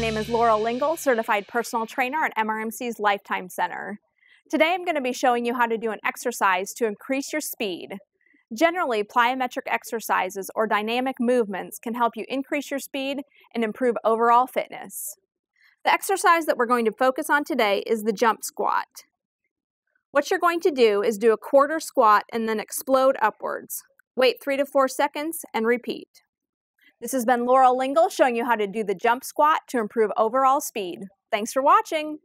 name is Laurel Lingle, Certified Personal Trainer at MRMC's Lifetime Center. Today I'm going to be showing you how to do an exercise to increase your speed. Generally, plyometric exercises or dynamic movements can help you increase your speed and improve overall fitness. The exercise that we're going to focus on today is the jump squat. What you're going to do is do a quarter squat and then explode upwards. Wait three to four seconds and repeat. This has been Laurel Lingle showing you how to do the jump squat to improve overall speed. Thanks for watching.